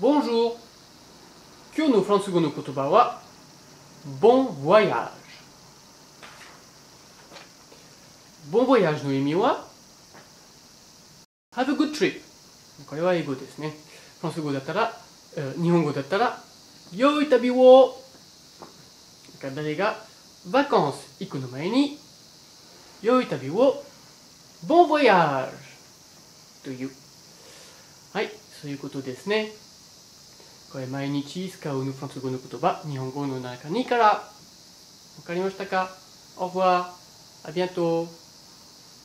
Bonjour. 今日のフランス語の言葉は Bon voyage. Bon voyage の意味は Have a good trip. これは英語ですねフランス語だったら、えー日本語だったら良い旅を誰がバカンス行くの前に良い旅を Bon voyage というはいそういうことですねこれ毎日使うフランス語の言葉日本語の中にから。わかりましたか？Au revoir à bientôt